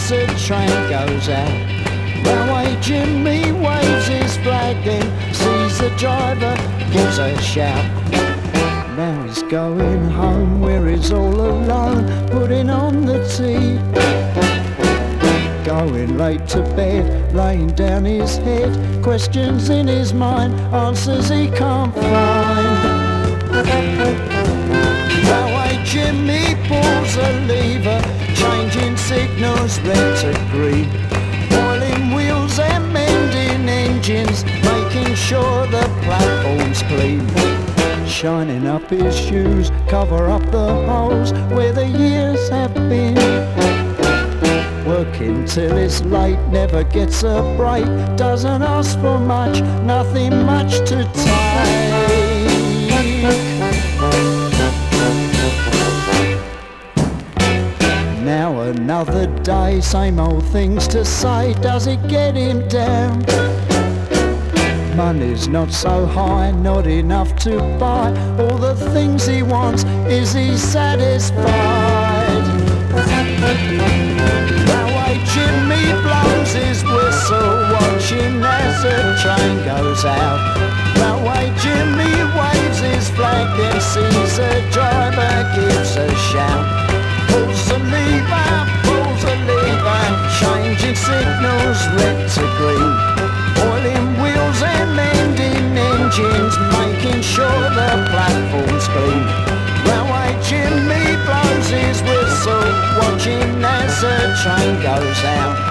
as the train goes out. Railway Jimmy waves his flag then sees the driver, gives a shout. Now he's going home where he's all alone, putting on the tea. Going late to bed, laying down his head, questions in his mind, answers he can't find. Signals red to green. Oiling wheels and mending engines, making sure the platform's clean. Shining up his shoes, cover up the holes where the years have been. Working till it's late, never gets a break, doesn't ask for much, nothing much to take. Now another day, same old things to say, does it get him down? Money's not so high, not enough to buy all the things he wants. Is he satisfied? Railway Jimmy blows his whistle, watching as the train goes out. Railway Jimmy waves his flag, then sees a driver, gives a shout. Signals red to green. Oiling wheels and mending engines, making sure the platform's clean. Railway Jimmy blows his whistle, watching as the train goes out.